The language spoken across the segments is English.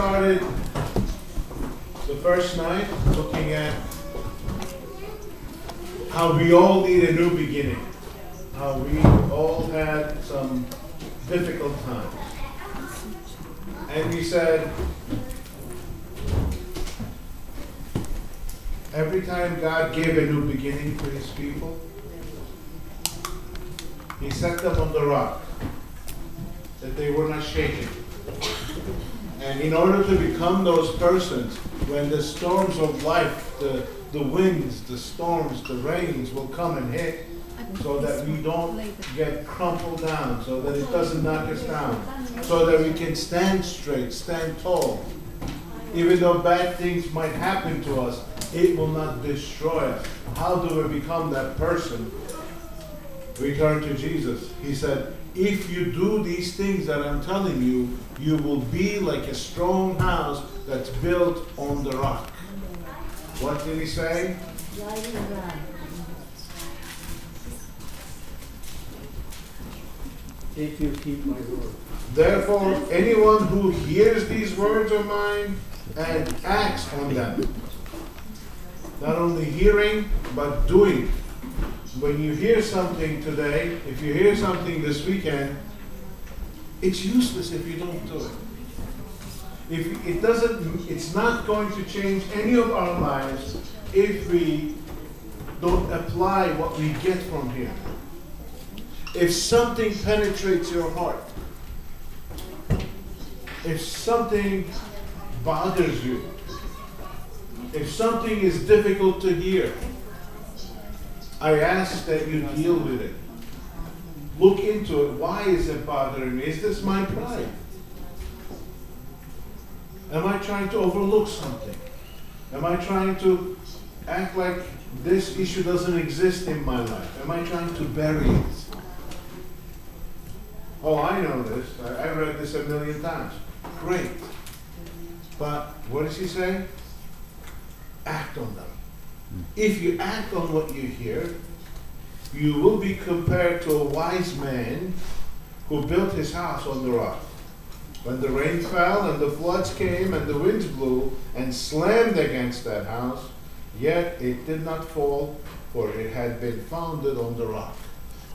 started the first night looking at how we all need a new beginning, how we all had some difficult times. And we said, every time God gave a new beginning to his people, he set them on the rock, that they were not shaken. And in order to become those persons, when the storms of life, the, the winds, the storms, the rains will come and hit, so that we don't get crumpled down, so that it doesn't knock us down, so that we can stand straight, stand tall. Even though bad things might happen to us, it will not destroy us. How do we become that person? We turn to Jesus. He said, if you do these things that I'm telling you, you will be like a strong house that's built on the rock. What did he say? If you keep my word. Therefore, anyone who hears these words of mine and acts on them, not only hearing, but doing. When you hear something today, if you hear something this weekend, it's useless if you don't do it. If it doesn't, it's not going to change any of our lives if we don't apply what we get from here. If something penetrates your heart, if something bothers you, if something is difficult to hear, I ask that you deal with it. Look into it. Why is it bothering me? Is this my pride? Am I trying to overlook something? Am I trying to act like this issue doesn't exist in my life? Am I trying to bury it? Oh, I know this. I, I read this a million times. Great. But what does he say? Act on them. If you act on what you hear, you will be compared to a wise man who built his house on the rock. When the rain fell and the floods came and the winds blew and slammed against that house, yet it did not fall, for it had been founded on the rock.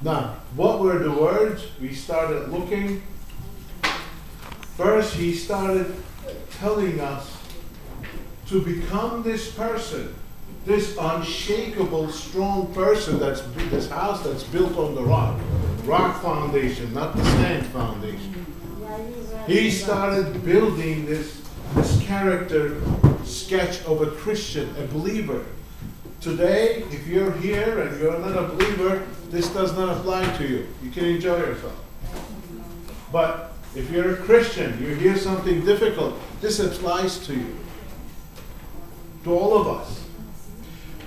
Now, what were the words? We started looking. First, he started telling us to become this person, this unshakable, strong person that's this house that's built on the rock. Rock foundation, not the sand foundation. He started building this, this character sketch of a Christian, a believer. Today, if you're here and you're not a believer, this does not apply to you. You can enjoy yourself. But if you're a Christian, you hear something difficult, this applies to you. To all of us.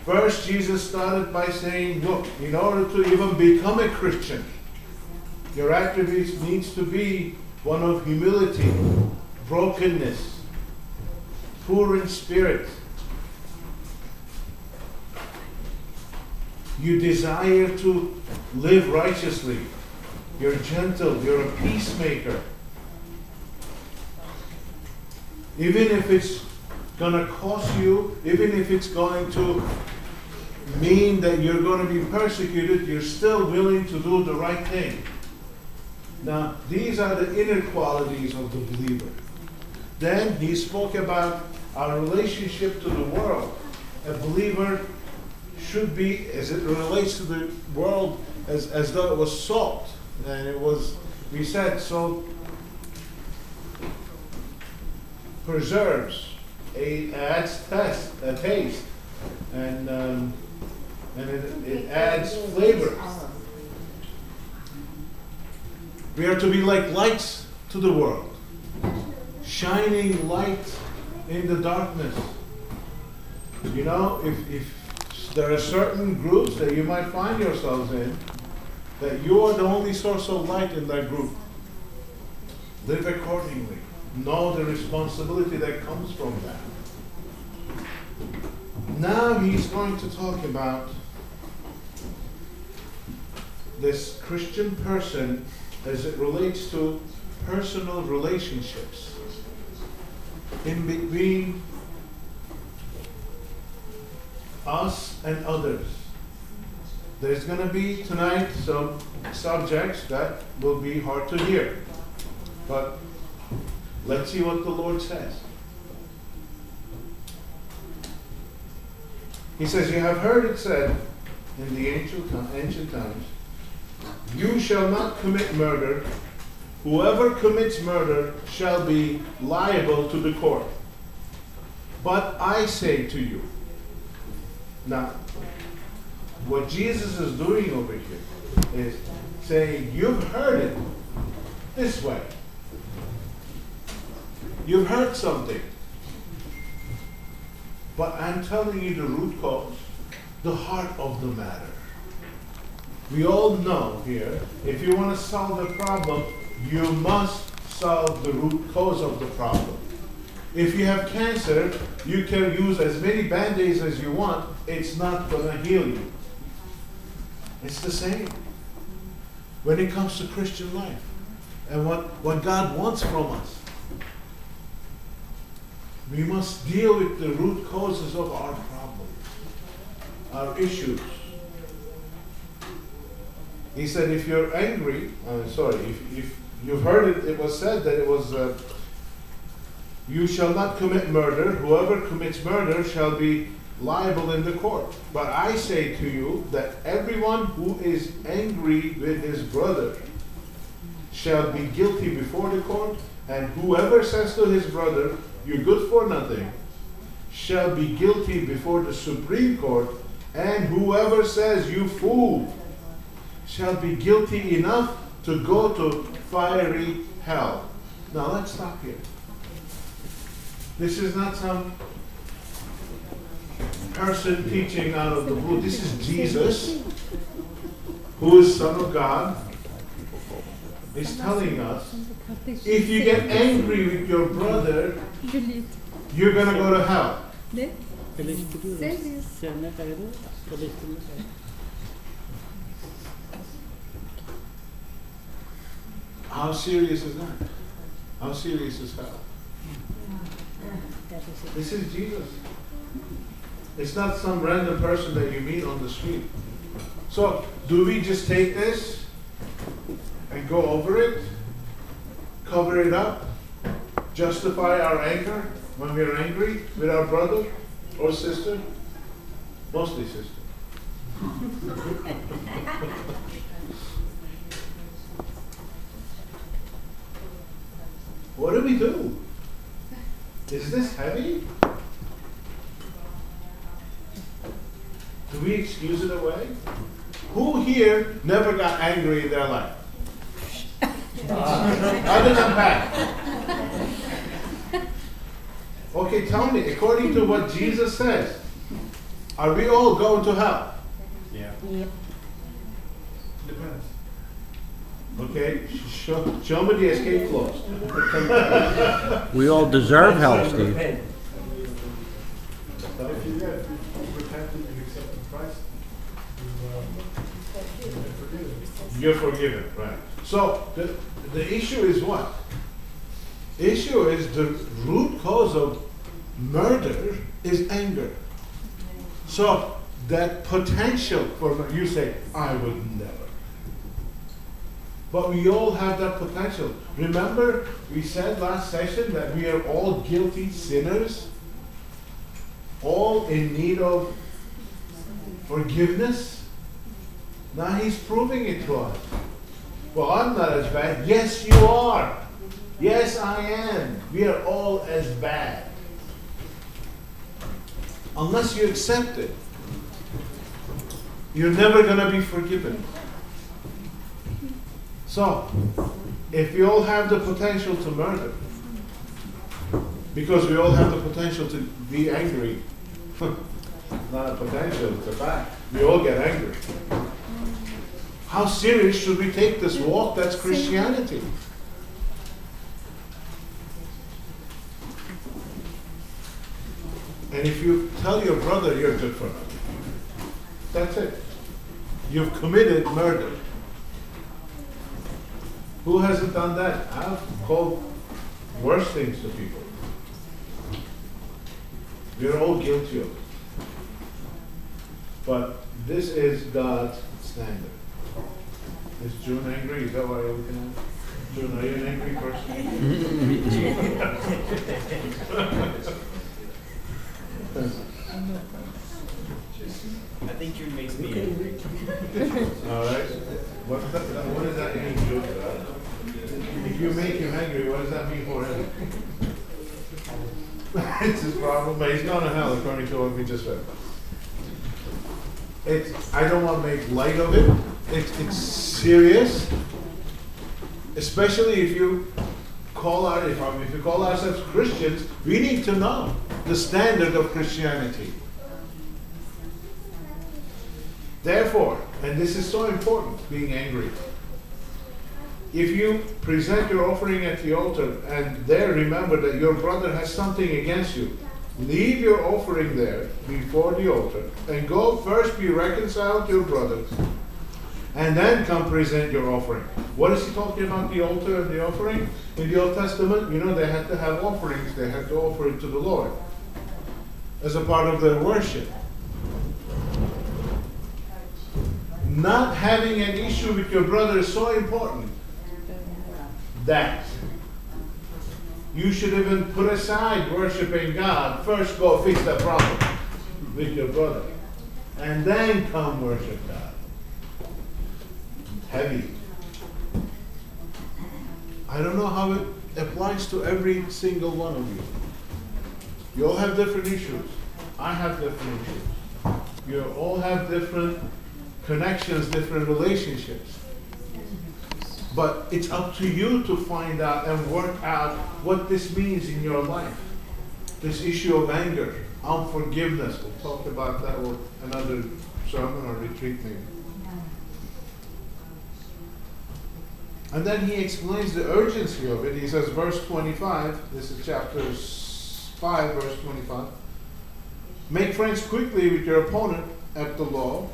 First, Jesus started by saying, look, in order to even become a Christian, your attributes needs to be one of humility, brokenness, poor in spirit. You desire to live righteously. You're gentle. You're a peacemaker. Even if it's going to cost you, even if it's going to mean that you're going to be persecuted, you're still willing to do the right thing. Now, these are the inner qualities of the believer. Then he spoke about our relationship to the world. A believer should be, as it relates to the world, as, as though it was salt. And it was, we said, salt preserves, it adds taste, a taste, and, um, and it, it adds flavor. We are to be like lights to the world, shining light in the darkness. You know, if, if there are certain groups that you might find yourselves in, that you are the only source of light in that group. Live accordingly. Know the responsibility that comes from that. Now he's going to talk about this Christian person as it relates to personal relationships. in between us and others. There's going to be tonight some subjects that will be hard to hear. But let's see what the Lord says. He says, You have heard it said in the ancient, ancient times, You shall not commit murder. Whoever commits murder shall be liable to the court. But I say to you, now, what Jesus is doing over here is saying, You've heard it this way. You've heard something. But I'm telling you the root cause, the heart of the matter. We all know here, if you want to solve the problem, you must solve the root cause of the problem. If you have cancer, you can use as many band aids as you want, it's not going to heal you. It's the same when it comes to Christian life and what, what God wants from us. We must deal with the root causes of our problems, our issues. He said, if you're angry, uh, sorry, if, if you've heard it, it was said that it was, uh, you shall not commit murder. Whoever commits murder shall be liable in the court. But I say to you that everyone who is angry with his brother shall be guilty before the court, and whoever says to his brother, You're good for nothing, shall be guilty before the Supreme Court, and whoever says, You fool, shall be guilty enough to go to fiery hell. Now let's stop here. This is not some person teaching out of the blue. This is Jesus, who is Son of God, is telling us if you get angry with your brother, you're going to go to hell. How serious is that? How serious is hell? This is Jesus. It's not some random person that you meet on the street. So, do we just take this and go over it, cover it up, justify our anger when we're angry with our brother or sister? Mostly sister. what do we do? Is this heavy? Do we excuse it away? Who here never got angry in their life? Ah, other than Pat. Okay, tell me, according to what Jesus says, are we all going to hell? Yeah. Depends. Okay, show, show me the escape clause. We all deserve hell, Steve. But if you, yeah, if you repented and accepted Christ, you, um, you've been forgiven. You're forgiven, right. So the, the issue is what? The issue is the root cause of murder is anger. So that potential for you say, I would never. But we all have that potential. Remember, we said last session that we are all guilty sinners, all in need of forgiveness. Now he's proving it to us. Well, I'm not as bad. Yes, you are. Yes, I am. We are all as bad. Unless you accept it, you're never going to be forgiven. So, if we all have the potential to murder, because we all have the potential to be angry, not a potential, it's a fact. We all get angry. How serious should we take this walk that's Christianity? And if you tell your brother you're good for nothing, that's it. You've committed murder. Who hasn't done that? I've called worse things to people. We're all guilty of it. But this is God's standard. Is June angry? Is that why you're looking at? June, are you an angry person? I think June makes me angry. All right. What, what does that mean? If you make him angry, what does that mean for him? it's his problem, but he's going to hell according to what we just read. It's, I don't want to make light of it. It's, it's serious, especially if you call our, if, if you call ourselves Christians, we need to know the standard of Christianity. Therefore, and this is so important, being angry. If you present your offering at the altar and there remember that your brother has something against you, leave your offering there before the altar and go first be reconciled to your brother and then come present your offering. What is he talking about the altar and the offering? In the Old Testament, you know, they had to have offerings, they had to offer it to the Lord as a part of their worship. Not having an issue with your brother is so important that you should even put aside worshiping God. First, go fix the problem with your brother, and then come worship God. Heavy. I don't know how it applies to every single one of you. You all have different issues. I have different issues. You all have different connections, different relationships. But it's up to you to find out and work out what this means in your life. This issue of anger, unforgiveness. We'll talk about that or another sermon or retreat maybe. And then he explains the urgency of it. He says, verse 25, this is chapter 5, verse 25. Make friends quickly with your opponent at the law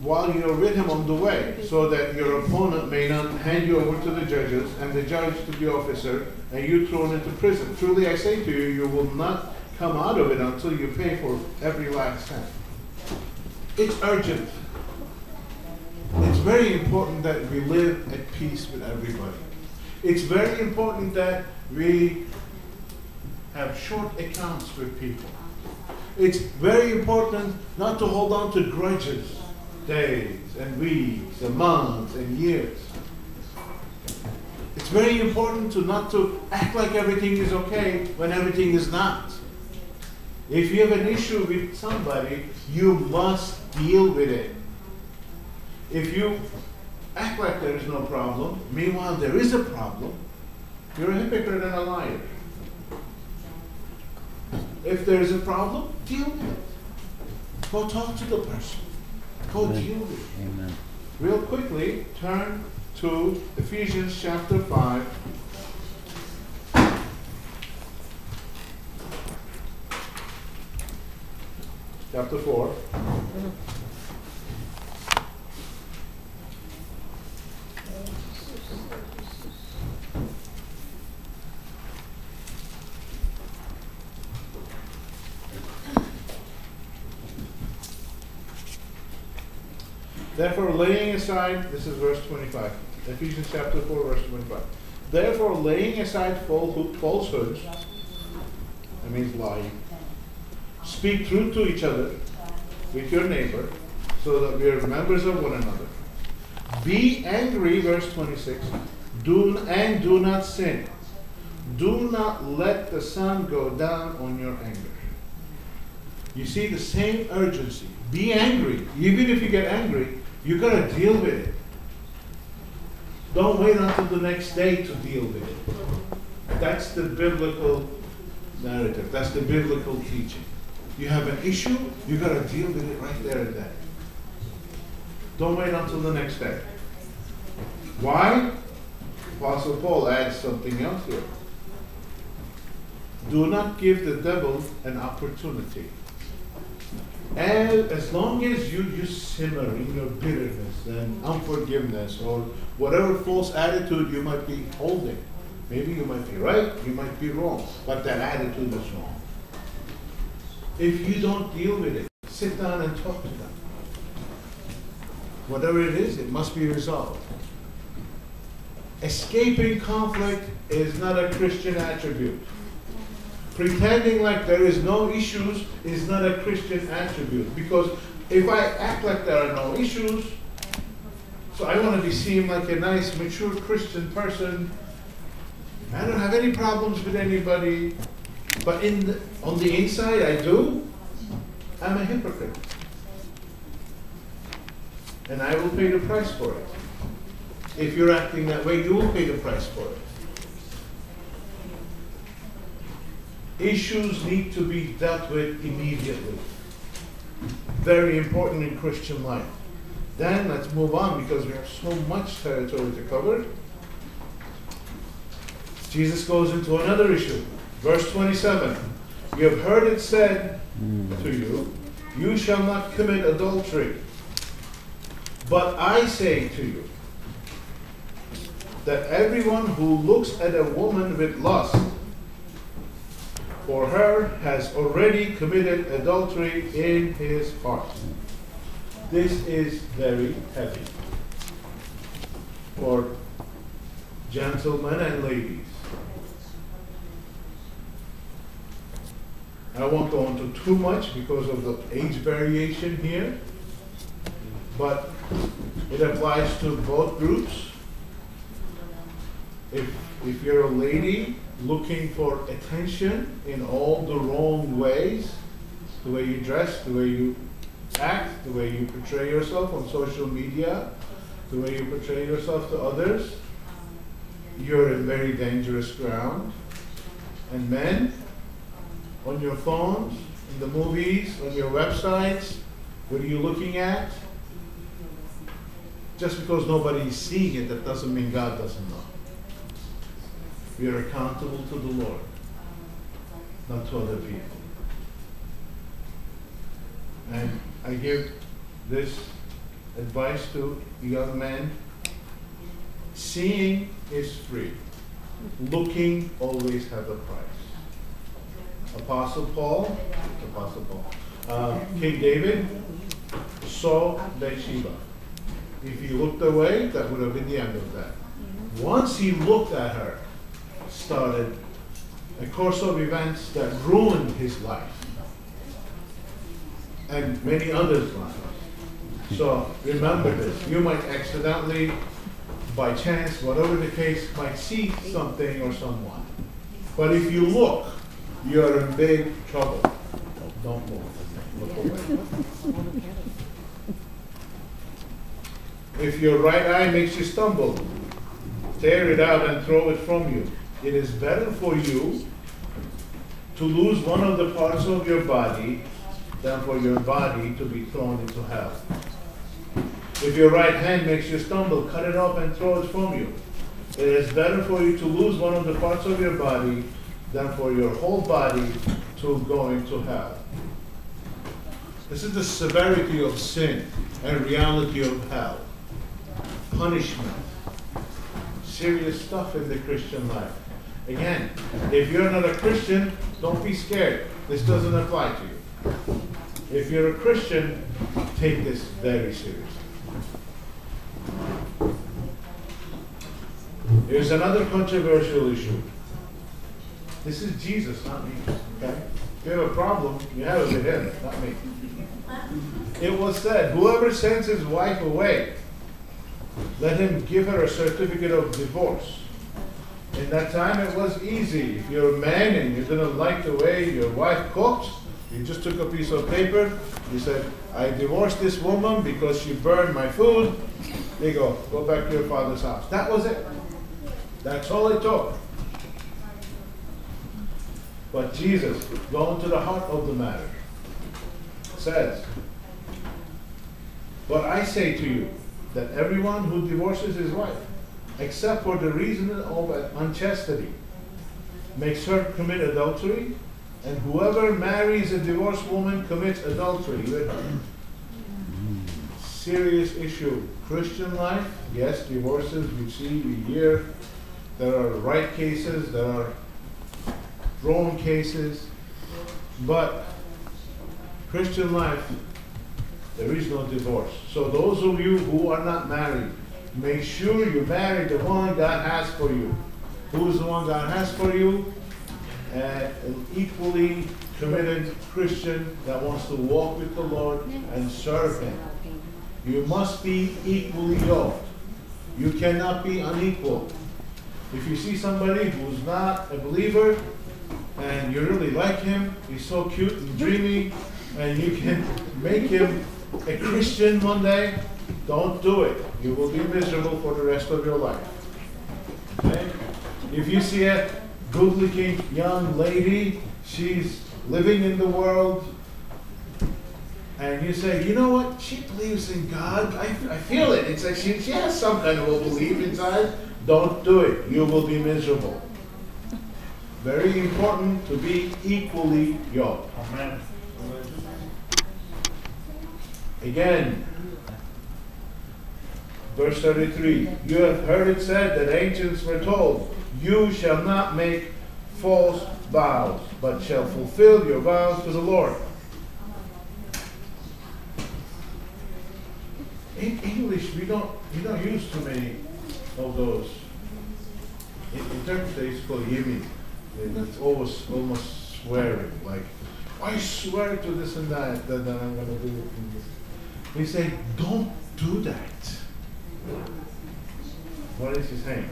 while you're with him on the way, so that your opponent may not hand you over to the judges and the judge to the officer and you thrown into prison. Truly I say to you, you will not come out of it until you pay for every last cent. It's urgent. It's very important that we live at peace with everybody. It's very important that we have short accounts with people. It's very important not to hold on to grudges days and weeks and months and years. It's very important to not to act like everything is okay when everything is not. If you have an issue with somebody, you must deal with it. If you act like there is no problem, meanwhile there is a problem, you're a hypocrite and a liar. If there is a problem, deal with it. Go talk to the person. Go Amen. deal with it. Amen. Real quickly, turn to Ephesians chapter 5. Chapter 4. Mm-hmm. Therefore, laying aside, this is verse 25, Ephesians chapter 4, verse 25. Therefore, laying aside falsehood- falsehoods, that means lying, speak truth to each other with your neighbor, so that we are members of one another. Be angry, verse 26, do, and do not sin. Do not let the sun go down on your anger. You see the same urgency. Be angry. Even if you get angry, you gotta deal with it. Don't wait until the next day to deal with it. That's the biblical narrative. That's the biblical teaching. You have an issue, you gotta deal with it right there and then. Don't wait until the next day. Why? Apostle Paul adds something else here. Do not give the devil an opportunity. And as long as you, you simmer in your bitterness and unforgiveness or whatever false attitude you might be holding, Maybe you might be right, you might be wrong, but that attitude is wrong. If you don't deal with it, sit down and talk to them. Whatever it is, it must be resolved. Escaping conflict is not a Christian attribute. Pretending like there is no issues is not a Christian attribute because if I act like there are no issues, so I want to be seen like a nice, mature Christian person. I don't have any problems with anybody, but in the, on the inside I do. I'm a hypocrite. And I will pay the price for it. If you're acting that way, you will pay the price for it. Issues need to be dealt with immediately. Very important in Christian life. Then let's move on because we have so much territory to cover. Jesus goes into another issue. Verse 27 You have heard it said to you, You shall not commit adultery. But I say to you, that everyone who looks at a woman with lust for her has already committed adultery in his heart. This is very heavy for gentlemen and ladies. I won't go into too much because of the age variation here, but it applies to both groups. If, if you're a lady looking for attention in all the wrong ways, the way you dress, the way you act, the way you portray yourself on social media, the way you portray yourself to others, you're in very dangerous ground. And men, on your phones, in the movies, on your websites, what are you looking at? Just because nobody is seeing it, that doesn't mean God doesn't know. We are accountable to the Lord, not to other people. And I give this advice to young men. Seeing is free. Looking always has a price. Apostle Paul, Apostle Paul, uh, King David saw Bathsheba. If he looked away, that would have been the end of that. Once he looked at her, started a course of events that ruined his life and many others' lives. So remember this. You might accidentally, by chance, whatever the case, might see something or someone. But if you look, you're in big trouble. Don't move. Look away. If your right eye makes you stumble, tear it out and throw it from you. It is better for you to lose one of the parts of your body than for your body to be thrown into hell. If your right hand makes you stumble, cut it off and throw it from you. It is better for you to lose one of the parts of your body than for your whole body to go into hell. This is the severity of sin and reality of hell. Punishment. Serious stuff in the Christian life. Again, if you're not a Christian, don't be scared. This doesn't apply to you. If you're a Christian, take this very seriously. Here's another controversial issue. This is Jesus, not me. Okay? If you have a problem, you have it with him, not me. It was said, whoever sends his wife away, let him give her a certificate of divorce. In that time, it was easy. If you're a man and you didn't like the way your wife cooked, you just took a piece of paper, you said, I divorced this woman because she burned my food. There you go, go back to your father's house. That was it. That's all it took. But Jesus, going to the heart of the matter, says, But I say to you that everyone who divorces his wife, except for the reason of unchastity, makes her commit adultery, and whoever marries a divorced woman commits adultery with her. Serious issue. Christian life, yes, divorces we see, we hear, there are right cases, there are wrong cases, but Christian life, there is no divorce. So those of you who are not married, make sure you marry the one God has for you. Who's the one God has for you? Uh, an equally committed Christian that wants to walk with the Lord and serve Him. You must be equally yoked. You cannot be unequal. If you see somebody who's not a believer and you really like him, he's so cute and dreamy, and you can make him a Christian one day, don't do it. You will be miserable for the rest of your life. Okay? If you see a good looking young lady, she's living in the world, and you say, you know what, she believes in God. I, I feel it. It's like she, she has some kind of a belief inside. Don't do it. You will be miserable. Very important to be equally yoked. Amen. Again, verse 33 You have heard it said that ancients were told, You shall not make false vows, but shall fulfill your vows to the Lord. In English, we don't we don't use too many of those. In, in Turkish, they used to call yemin. It's always almost swearing, like I swear to this and that that, that I'm going to do it. And this." We say, don't do that. What is he saying?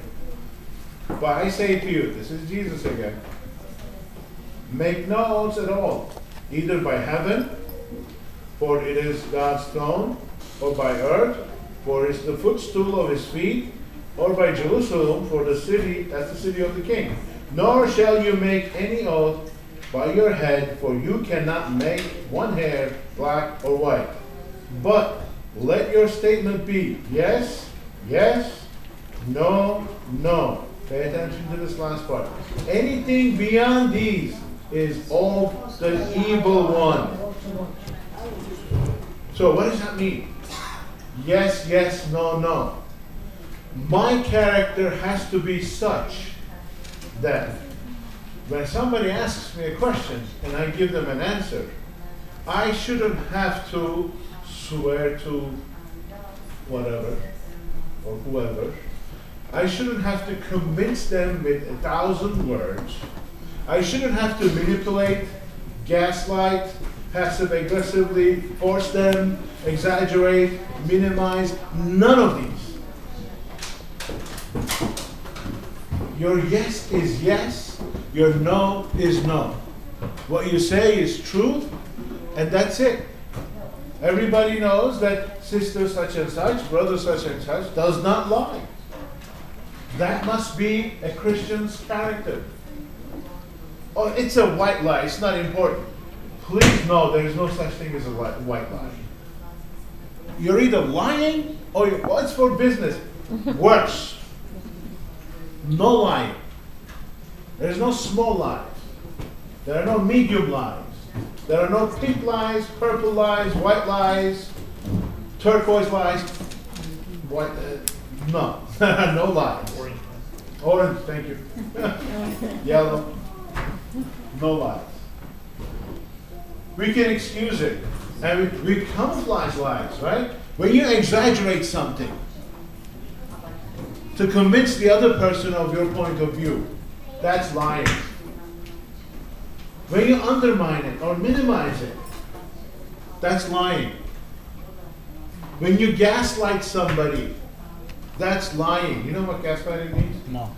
But I say to you, this is Jesus again. Make no oaths at all, either by heaven, for it is God's throne, or by earth, for it is the footstool of his feet, or by Jerusalem, for the city, that's the city of the king. Nor shall you make any oath by your head, for you cannot make one hair black or white. But let your statement be yes, yes, no, no. Pay attention to this last part. Anything beyond these is all the evil one. So, what does that mean? Yes, yes, no, no. My character has to be such that when somebody asks me a question and I give them an answer, I shouldn't have to swear to whatever or whoever. I shouldn't have to convince them with a thousand words. I shouldn't have to manipulate, gaslight, passive aggressively, force them, exaggerate, minimize. None of these. Your yes is yes, your no is no. What you say is truth, and that's it. Everybody knows that sister such and such, brother such and such does not lie. That must be a Christian's character. Oh, it's a white lie, it's not important. Please know there is no such thing as a white lie. You're either lying or you're, well, it's for business. Worse. No lying. There's no small lies. There are no medium lies. There are no pink lies, purple lies, white lies, turquoise lies. White, uh, no, no lies. Orange. Orange, thank you. Yellow, no lies. We can excuse it, and we, we camouflage lies, right? When you exaggerate something to convince the other person of your point of view, that's lying. When you undermine it or minimize it, that's lying. When you gaslight somebody, that's lying. You know what gaslighting means? No.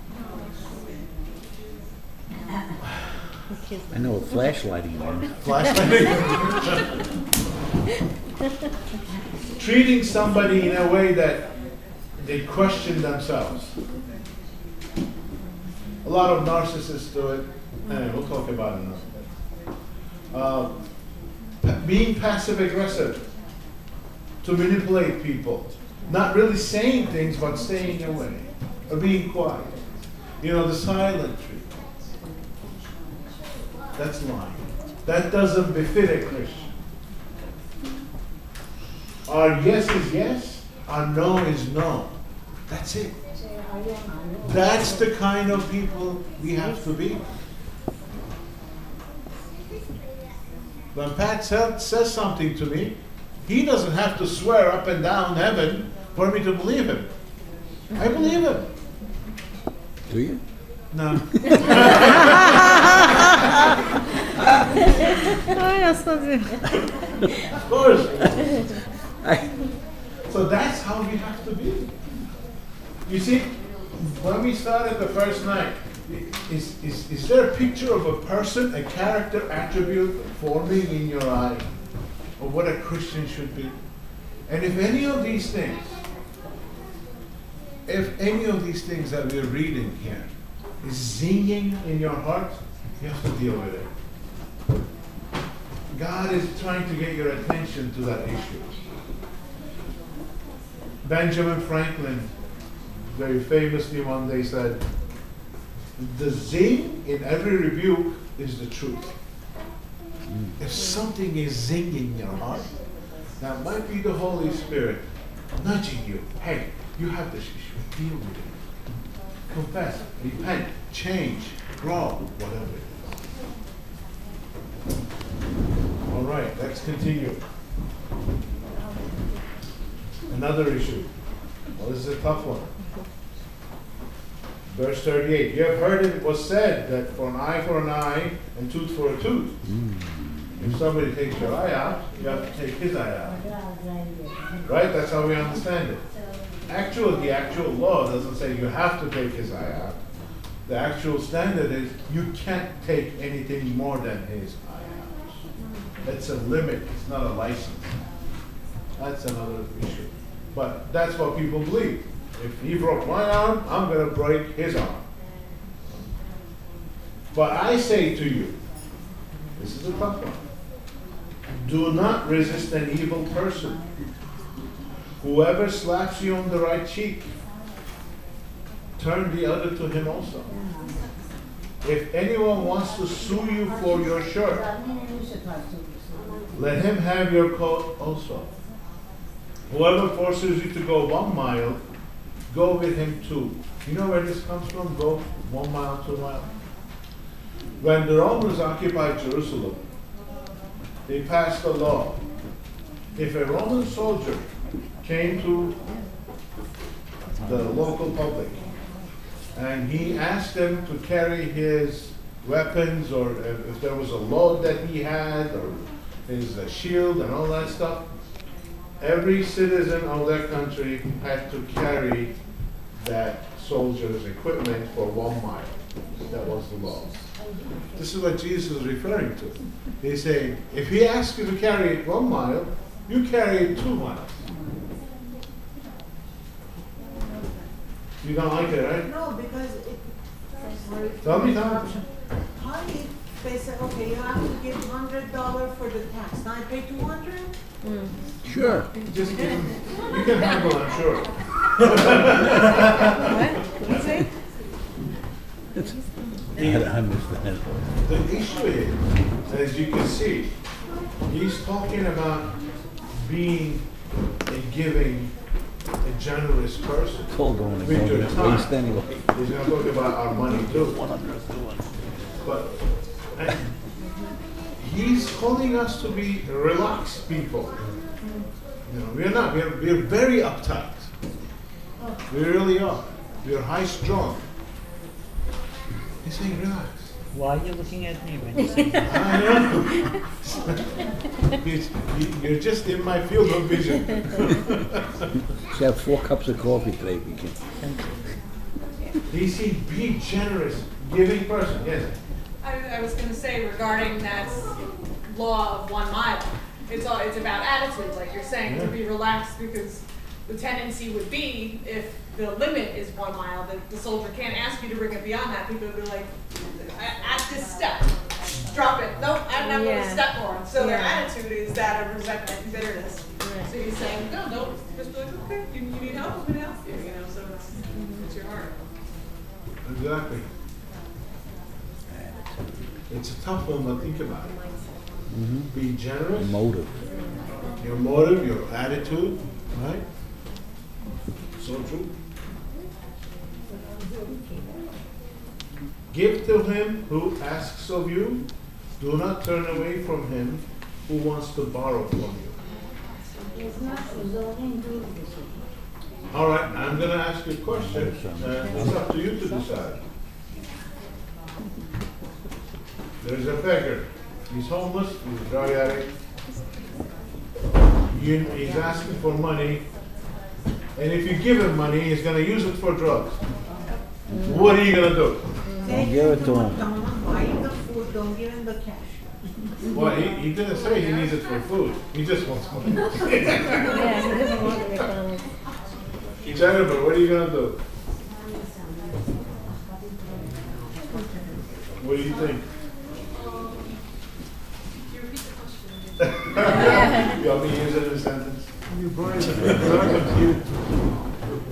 I know what flashlighting means. Flashlighting. Treating somebody in a way that they question themselves. A lot of narcissists do it. Anyway, we'll talk about it in a minute. Uh, being passive aggressive to manipulate people. Not really saying things, but staying away. Or being quiet. You know, the silent treatment. That's lying. That doesn't befit a Christian. Our yes is yes, our no is no. That's it. That's the kind of people we have to be. When Pat says something to me, he doesn't have to swear up and down heaven for me to believe him. I believe him. Do you? No. Oh, Ay aslanım. Of course. So that's how we have to be. You see, when we started the first night, i- is, is, is there a picture of a person, a character attribute forming in your eye of what a Christian should be? And if any of these things, if any of these things that we're reading here is zinging in your heart, you have to deal with it. God is trying to get your attention to that issue. Benjamin Franklin, very famously one day said, the zing in every rebuke is the truth. If something is zinging your heart, that might be the Holy Spirit nudging you. Hey, you have this issue. Deal with it. Confess, repent, change, grow, whatever it is. All right, let's continue. Another issue. Well, this is a tough one. Verse 38. You have heard it was said that for an eye for an eye and tooth for a tooth. Mm. If somebody takes your eye out, you have to take his eye out. Right? That's how we understand it. Actually, the actual law doesn't say you have to take his eye out. The actual standard is you can't take anything more than his eye out. It's a limit, it's not a license. That's another issue. But that's what people believe. If he broke my arm, I'm gonna break his arm. But I say to you, this is a tough one. Do not resist an evil person. Whoever slaps you on the right cheek, turn the other to him also. If anyone wants to sue you for your shirt, let him have your coat also. Whoever forces you to go one mile, go with him too. You know where this comes from? Go one mile, two mile. When the Romans occupied Jerusalem, they passed a law. If a Roman soldier came to the local public and he asked them to carry his weapons or if there was a load that he had or his shield and all that stuff, every citizen of that country had to carry that soldier's equipment for one mile. That was the law. This is what Jesus is referring to. He's saying, if he asks you to carry it one mile, you carry it two miles. You don't like it, right? No, because it. Tell me, tell me. How did they said, okay, you have to give $100 for the tax. Now I pay 200 Sure. Just give him, you can handle, I'm sure. what? What's it? I missed that. The issue is, as you can see, he's talking about being a giving, a generous person. It's all going to go to waste anyway. He's going to talk about our money too. But. And, he's calling us to be relaxed people. You know, we're not, we're, we're very uptight. We really are. We're high strung. He's saying relax. Why are you looking at me when you say I know. It's- you- You're just in my field of vision. Should have four cups of coffee today, if you can. He said, be generous, giving person, yes. I, I was gonna say regarding that law of one mile, it's all, it's about attitude, like you're saying, to be relaxed, because the tendency would be, if the limit is one mile, that the soldier can't ask you to bring it beyond that, people would be like, at, at this step, drop it, nope, I'm not gonna Yeah. step more, so their Yeah. attitude is that of resentment and bitterness. So he's saying, no, no, just be like, okay, you, you need help, I'm gonna help you, you know, so it's, it's your heart. Exactly. It's a tough one, but think about it. Be generous, Motive. your motive, your attitude, right? So true. Give to him who asks of you. Do not turn away from him who wants to borrow from you. All right, I'm gonna ask you a question. Uh, It's up to you to decide. There's a beggar. He's homeless, he's a drug addict. You, he's asking for money, and if you give him money, he's gonna use it for drugs. What are you gonna do? Take give it to him him. down, Buy him the food, don't give him the cash. Well, he, he didn't say he needs it for food. He just wants money. Yeah, he doesn't want the McDonald's. Jennifer, what are you gonna do? What do you think? Can you repeat the question? You want me to use it in a sentence? You buy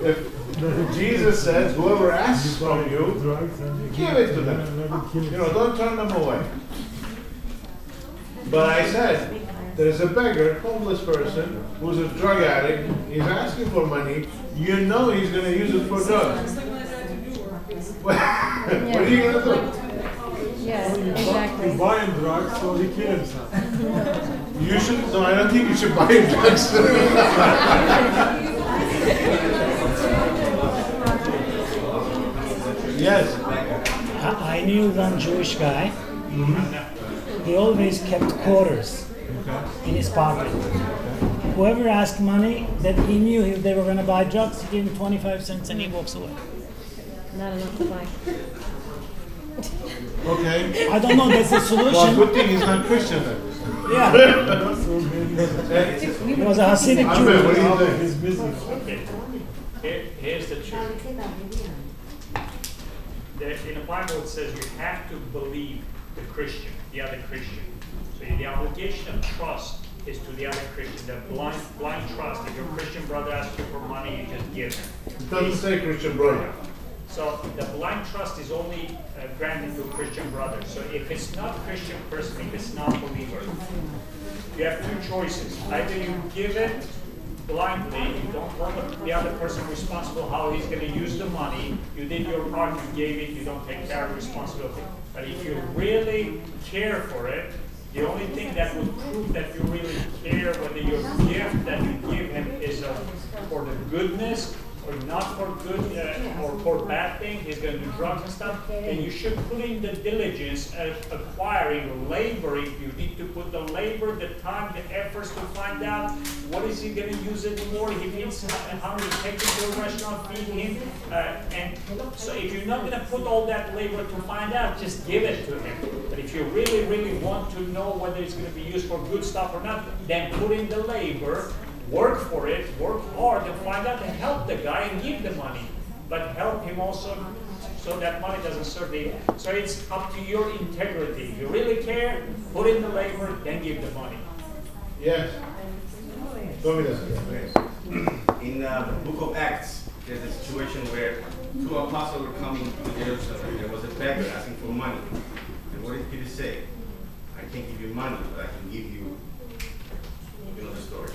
If Jesus says, whoever asks from you, give it to them. let them kill You know, don't turn them away. But I said, there's a beggar, homeless person, who's a drug addict, he's asking for money, you know he's gonna use it for drugs. It's like when I tried to do work. What are you gonna do? Yeah, You exactly. buy him drugs, so he kill himself. You should, no, I don't think you should buy drugs. Yes, I I knew one Jewish guy. Mm-hmm. He always kept quarters in his pocket. Whoever asked money that he knew if they were going to buy drugs, he gave him 25 cents and he walks away. Not enough to buy. okay. I don't know, that's the Well, solution. good thing he's not Christian then. Yeah, So maybe he was a Hasidic Jew. what do you think? his business. Okay, here, here's the truth. The, in the Bible, it says you have to believe the Christian, the other Christian. So the obligation of trust is to the other Christian, the blind, blind trust. If your Christian brother asks you for money, you just give him. It doesn't say Christian brother. So the blind trust is only uh, granted to Christian brother. So if it's not Christian person, if it's not believer, you have two choices. Either you give it blindly, you don't hold the- the other person responsible how he's gonna use the money. You did your part, you gave it, you don't take care of responsibility. But if you really care for it, the only thing that would prove that you really care whether your gift that you give him is for the goodness or not for good uh, or for bad thing, he's going to do drugs and stuff, and you should put in the diligence of acquiring, laboring. You need to put the labor, the time, the efforts to find out what is he going to use it for. He needs hungry, take him to a restaurant, feed him, uh, and so if you're not going to put all that labor to find out, just give it to him. But if you really, really want to know whether it's going to be used for good stuff or not, then put in the labor work for it, work hard and find out and help the guy and give the money. But help him also so that money doesn't serve the, so it's up to your integrity. If you really care, put in the labor, then give the money. Yes. Show. In uh, the book of Acts, there's a situation where two apostles were coming to Jerusalem. There was a beggar asking for money. And what did Peter say? I can't give you money, but I can give you, you know the story.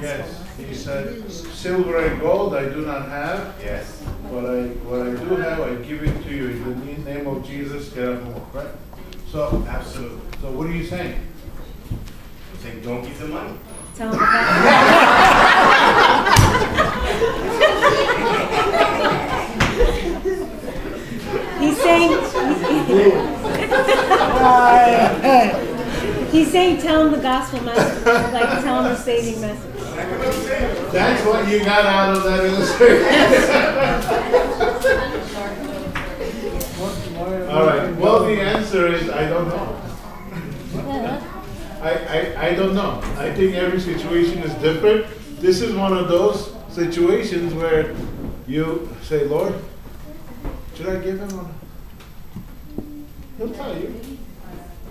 Yes, he said, silver and gold I do not have, Yes. but I, what I do have, I give it to you. In the name of Jesus, get up and walk, right? So, Absolutely. so what are you saying? I'm saying don't give the money. Tell him about He's saying, he's saying, tell him the gospel message, like tell him the saving message. That's what you got out of that illustration. All right, well, the answer is, I don't know. I, I, I don't know. I think every situation is different. This is one of those situations where you say, Lord, should I give him not? He'll tell you.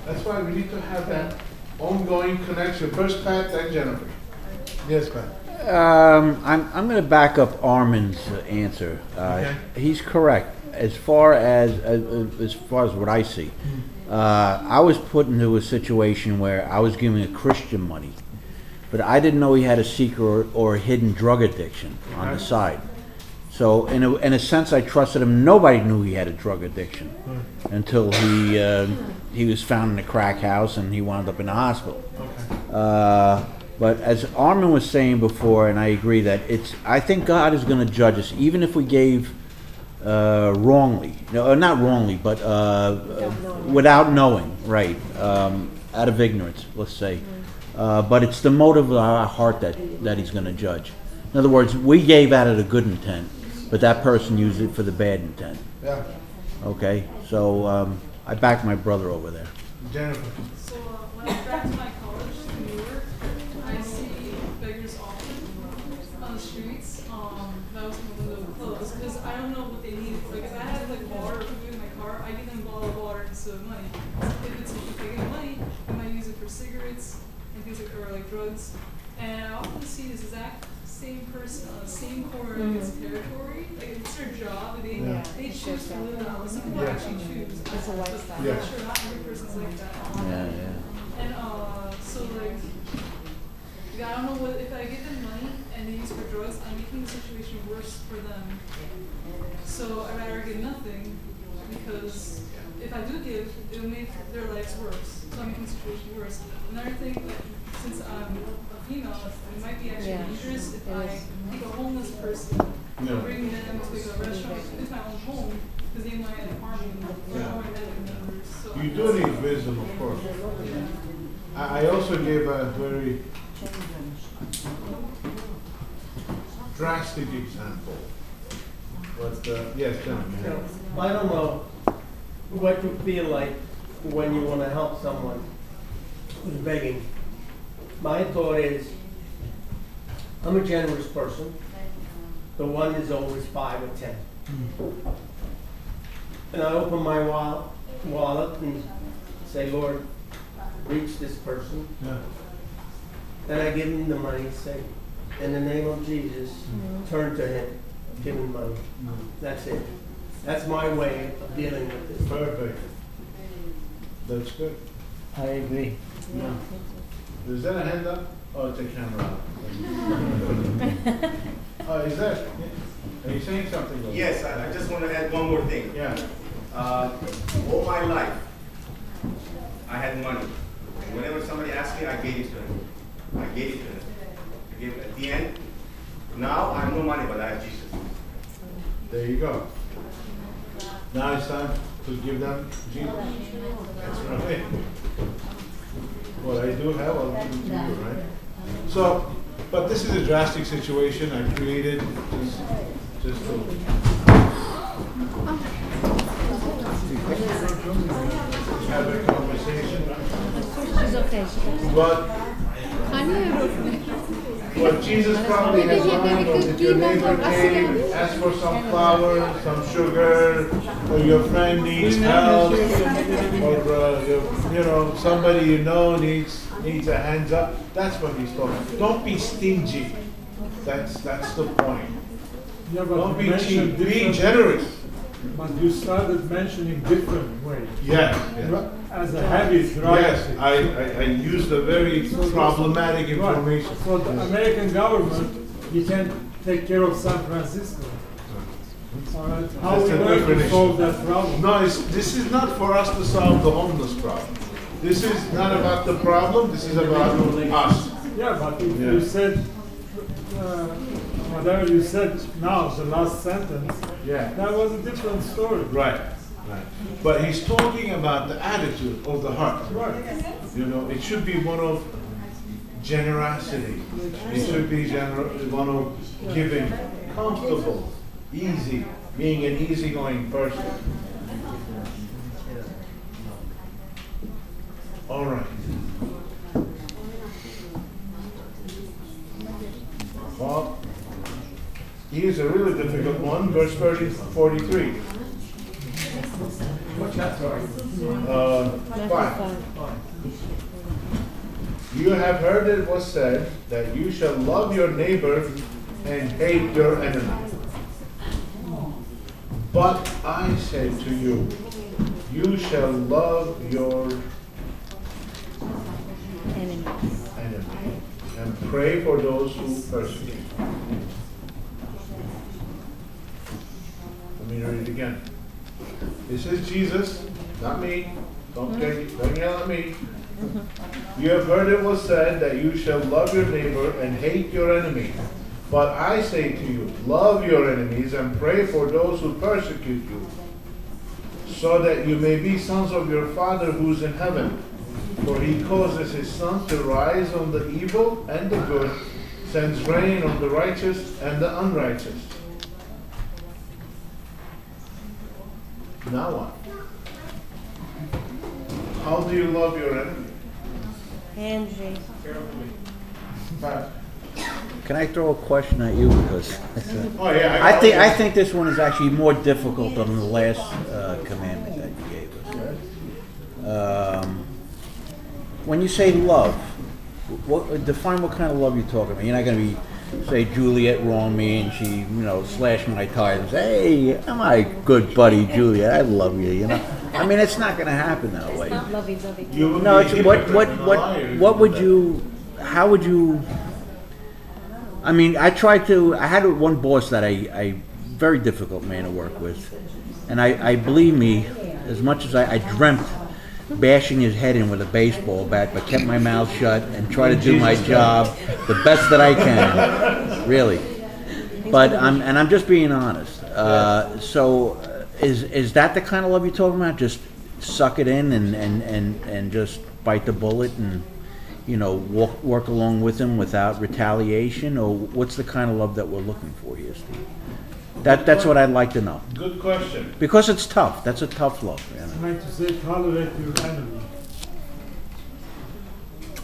That's why we need to have that ongoing connection. First Pat, then Jennifer. Yes, Pat. Um, I'm, I'm gonna back up Armin's uh, answer. Uh, Okay. he's correct, as far as, as, as far as what I see. Uh, I was put into a situation where I was giving a Christian money, but I didn't know he had a secret or, or a hidden drug addiction on the side. So in a, in a sense, I trusted him. Nobody knew he had a drug addiction until he uh, he was found in a crack house and he wound up in the hospital. Uh, but as Armin was saying before, and I agree that it's, I think God is going to judge us, even if we gave uh, wrongly, no, uh, not wrongly, but uh, uh, without knowing, right, um, out of ignorance, let's say. Uh, but it's the motive of our heart that, that He's going to judge. In other words, we gave out of the good intent, but that person used it for the bad intent. Yeah, Okay, so um, I backed my brother over there. Jennifer. So uh, when I drive to my college in New York, I see beggars often on the streets. Um, that was my window closed because I don't know what they need. Like if I had like water or food in my car, I give them a bottle of water instead of money. If it's if they get money, they might use it for cigarettes and things like or like drugs. And I often see this exact same person on the same corner of this territory. Like it's their job. They Yeah. It's a lifestyle. Like that. Yeah, yeah. And uh, so like, I don't know what if I give them money and they use for drugs, I'm making the situation worse for them. So I'd rather get nothing because if I do give, it'll make their lives worse. So I'm making the situation worse. Another thing, like, since I'm a female, it might be actually Yeah, dangerous if I take a homeless person, Yeah. bring them to a restaurant, it's my own home, because they might harm me or Yeah. harm my family members. So You do need wisdom, of course. I, I also gave a very drastic example. But, uh, yes, Jennifer. I don't know what you feel like when you want to help someone who's begging. My thought is, I'm a generous person. The one is always five or ten. Hmm. And I open my wa- wallet and say, Lord, reach this person. Yeah. Then I give him the money, say, in the name of Jesus, hmm. turn to him, give him money. Hmm. That's it. That's my way of dealing with this. Perfect. That's good. I agree. Is that a hand up? Oh, it's a camera. Oh, is that, are you saying something? Yes, I, I just want to add one more thing. Yeah, Uh, all my life, I had money. And whenever somebody asked me, I gave it to them. I gave it to them. I gave, it at the end, now I have no money, but I have Jesus. there you go. Now it's time to give them Jesus. That's right. What I do have, I'll give it to you, right? So, but this is a drastic situation I created just, just to have a conversation. She's okay. But what Jesus probably has learned was if your neighbor came, asked for some flour, some sugar, or your friend needs help, or, uh, you you know, somebody you know needs, needs a hands up, that's what he's talking. Don't be stingy. That's, that's the point. Yeah, but Don't be cheap, be generous. But you started mentioning different ways. Yes, yes. As a habit, right? Yes, I, I, I used a very problematic information. For the American government, you can take care of San Francisco. All right, how That's we going to solve that problem? No, it's, this is not for us to solve the homeless problem. This is not about the problem, this is about us. Yeah, but if Yeah. you said, uh, whatever you said now, the last sentence, Yeah. that was a different story. Right, right. But he's talking about the attitude of the heart. Right. You know, it should be one of generosity. It should be gener- one of giving, comfortable, easy, being an easygoing person. All right. Well, here's a really difficult one, verse 30, 43. What's that, sorry? Uh, five. You have heard it was said that you shall love your neighbor and hate your enemy. But I say to you, you shall love your enemies. And pray for those who persecute. Let me read it again. This is Jesus, not me. Don't get, don't yell at me. You have heard it was said that you shall love your neighbor and hate your enemy. But I say to you, love your enemies and pray for those who persecute you, so that you may be sons of your Father who is in heaven. For he causes his sun to rise on the evil and the good, sends rain on the righteous and the unrighteous. Now what? How do you love your enemy? Angie. Can I throw a question at you because Oh, yeah. I got think I think this one is actually more difficult than the last uh, commandment that you gave us. Um, when you say love, what define what kind of love you're talking about? You're not going to be say Juliet wronged me and she you know slashed my tires. and say, Hey, my good buddy Juliet, I love you. You know, I mean it's not going to happen that way. Not lovey dovey. You No, it's what what what what would you? How would you? I mean, I tried to. I had one boss that I, I very difficult man to work with, and I, I believe me, as much as I, I dreamt bashing his head in with a baseball bat, but kept my mouth shut and tried to do my job the best that I can, really. But I'm and I'm just being honest. Uh, so, uh, is is that the kind of love you're talking about? Just suck it in and and and and just bite the bullet and you know walk, work along with him without retaliation, or what's the kind of love that we're looking for here, Steve? That that's what I'd like to know Good question. because it's tough. That's a tough love. You know? I to say tolerate your enemy.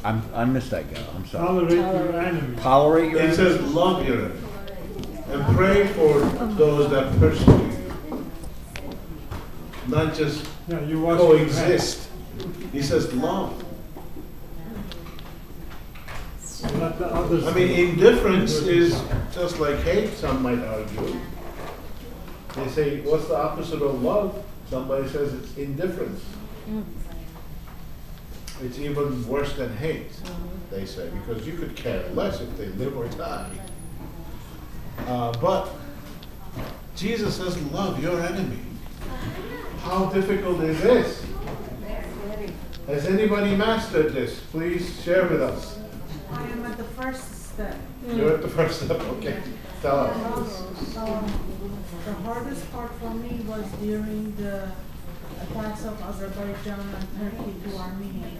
I'm I missed that guy. I'm sorry. Tolerate your enemy. Tolerate your It says love your enemy and pray for those that persecute you. Not just Yeah, you wash your hands. coexist. He says love. Let the others. I mean, indifference is just like hate, some might argue. They say, what's the opposite of love? Somebody says it's indifference. Mm. It's even worse than hate, uh-huh. they say, because you could care less if they live or die. Uh, but Jesus says, love your enemy. How difficult is this? Has anybody mastered this? Please share with us. I am at the first step. You're at the first step, okay. Tell us. Um, The hardest part for me was during the attacks of Azerbaijan and Turkey to Armenia.